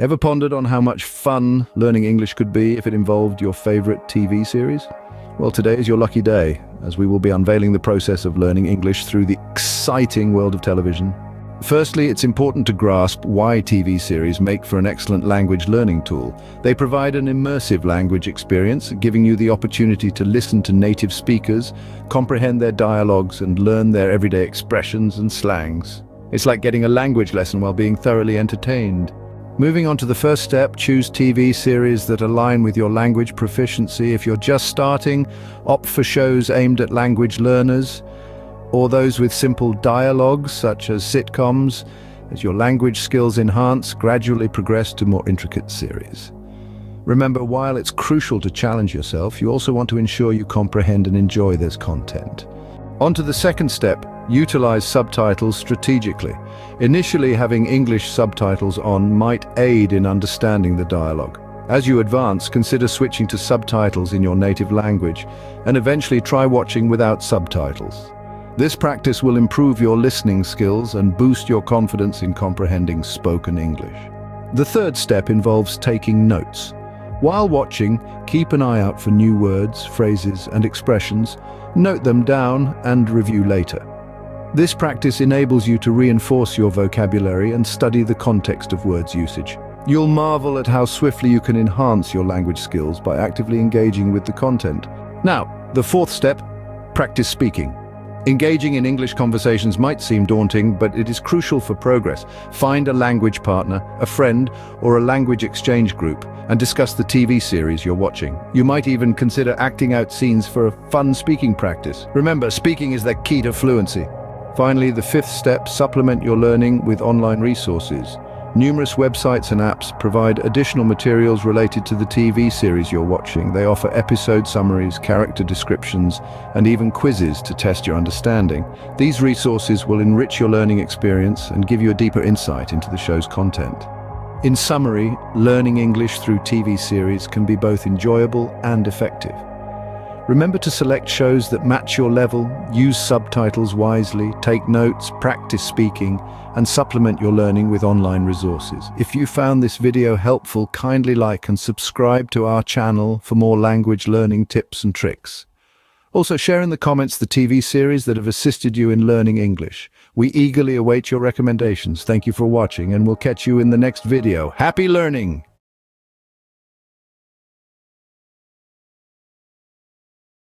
Ever pondered on how much fun learning English could be if it involved your favorite TV series? Well, today is your lucky day, as we will be unveiling the process of learning English through the exciting world of television. Firstly, it's important to grasp why TV series make for an excellent language learning tool. They provide an immersive language experience, giving you the opportunity to listen to native speakers, comprehend their dialogues and learn their everyday expressions and slangs. It's like getting a language lesson while being thoroughly entertained. Moving on to the first step, choose TV series that align with your language proficiency. If you're just starting, opt for shows aimed at language learners or those with simple dialogues such as sitcoms. As your language skills enhance, gradually progress to more intricate series. Remember, while it's crucial to challenge yourself, you also want to ensure you comprehend and enjoy this content. On to the second step, utilize subtitles strategically. Initially, having English subtitles on might aid in understanding the dialogue. As you advance, consider switching to subtitles in your native language, and eventually try watching without subtitles. This practice will improve your listening skills and boost your confidence in comprehending spoken English. The third step involves taking notes. While watching, keep an eye out for new words, phrases and expressions, note them down and review later. This practice enables you to reinforce your vocabulary and study the context of words usage. You'll marvel at how swiftly you can enhance your language skills by actively engaging with the content. Now, the fourth step, practice speaking. Engaging in English conversations might seem daunting, but it is crucial for progress. Find a language partner, a friend, or a language exchange group, and discuss the TV series you're watching. You might even consider acting out scenes for a fun speaking practice. Remember, speaking is the key to fluency. Finally, the fifth step, supplement your learning with online resources. Numerous websites and apps provide additional materials related to the TV series you're watching. They offer episode summaries, character descriptions, and even quizzes to test your understanding. These resources will enrich your learning experience and give you a deeper insight into the show's content. In summary, learning English through TV series can be both enjoyable and effective. Remember to select shows that match your level, use subtitles wisely, take notes, practice speaking, and supplement your learning with online resources. If you found this video helpful, kindly like and subscribe to our channel for more language learning tips and tricks. Also share in the comments the TV series that have assisted you in learning English. We eagerly await your recommendations. Thank you for watching and we'll catch you in the next video. Happy learning!